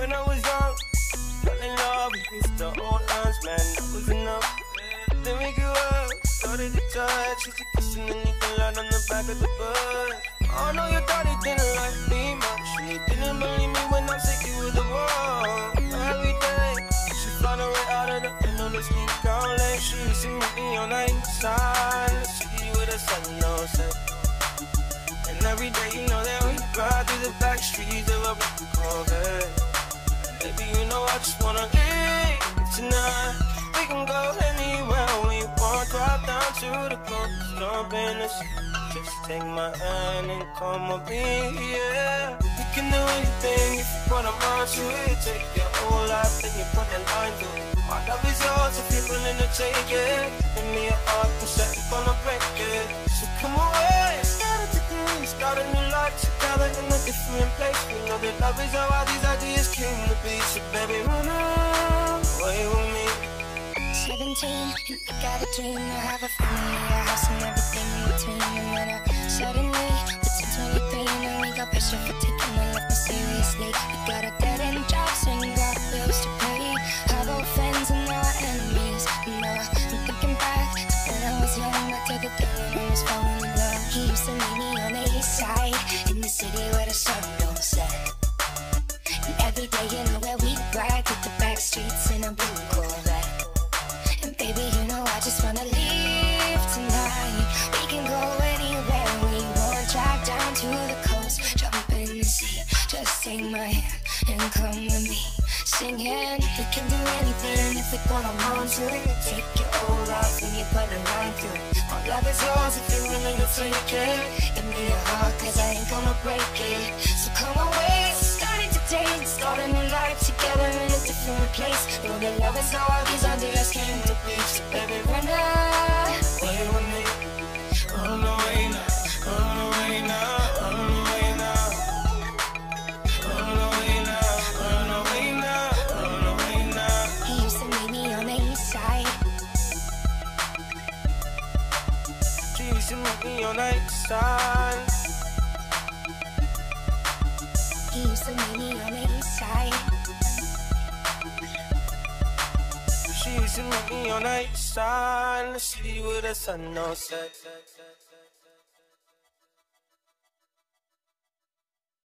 when I was young. Fell in love with the old hands, man, that was enough. Then we grew up, started to touch. She's a kissing and you light on the back of the bus. Oh no, you thought it didn't like me much. She didn't believe me when I said you were the one. Every day, she her way out of the end of the out lane. She used to meet me on the inside. City with a sun, no set. And every day, you know that we ride through the back streets I just wanna leave tonight. We can go anywhere we want. Drive down to the coast, jump in the sea. Just take my hand and come with me, yeah. We can do anything if you put a mind to it. Take your whole life and you put a line to it. My love is yours if you're willing to take it. Give me a heart and set it gonna break it. So come away, start it today. Start a new life together in a different place. We know that love is how all 17, and I got a dream. I have a family, a house, and everything in between. And then I suddenly, between 23, and we got pressure for taking my life seriously. We got a dead end jobs, and we got bills to pay. Have old friends and now our enemies. And now I'm thinking back to when I was young, back to the day when I was falling in love. He used to meet me on the east side, in the city where the sun don't set. And every day, you take my hand and come with me. Singing, we can do anything if we our minds to it. Take your whole life and you put a line through it. My love is yours if you're willing to take it. Give me your heart, cause I ain't gonna break it. So come away, start it today. Start a new life together in a different place. Know that love is all these ideas came to be. So baby, run away Used to meet me on side. He used to meet me on the east side. She used to meet me on the east side. The city with the sun no set.